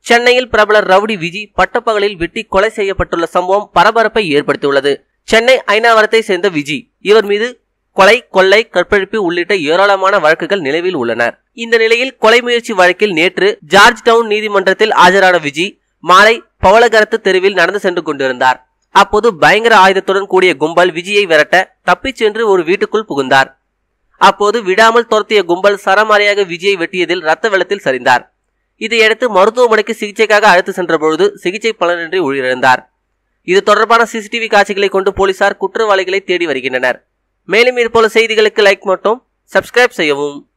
சென்னையில் பிரபல ரவுடி விஜி பட்டப்பகலில் வெட்டி கொலை செய்யப்பட்டுள்ள சம்பவம் பரபரப்பை ஏற்படுத்தியுள்ளது. சென்னை ஐநாவரத்தை சேர்ந்த விஜி இவர் மீது கொலை கொள்ளை கற்பழிப்பு உள்ளிட்ட ஏராளமான வழக்குகள் நிலவில் உள்ளன. இந்த நிலையில் கொலை முயற்சி வழக்கில் நேற்று ஜார்ஜ் டவுன் நீதிமன்றத்தில் ஆஜரான விஜி மாலை பவளகரத்து தெருவில் நடந்து சென்று கொண்டிருந்தார். அப்போது பயங்கர ஆயுதத்துடன் கூடிய கும்பல் விஜயை விரட்ட தப்பிச் சென்று ஒரு வீட்டுக்குள் புகுந்தார். அப்போது விடாமல் துரத்திய கும்பல் சரமாரியாக விஜயை வெட்டியதில் ரத்த வெள்ளத்தில் சரிந்தார். இதையடுத்து மருத்துவமனைக்கு சிகிச்சைக்காக அழைத்து சென்ற பொழுது சிகிச்சை பலனின்றி உயிரிழந்தார். இது தொடர்பான சிசிடிவி காட்சிகளை கொண்டு போலீசார் குற்றவாளிகளை தேடி வருகின்றனர். மேலும் இதுபோல செய்திகளுக்கு லைக் மட்டும் சப்ஸ்கிரைப் செய்யவும்.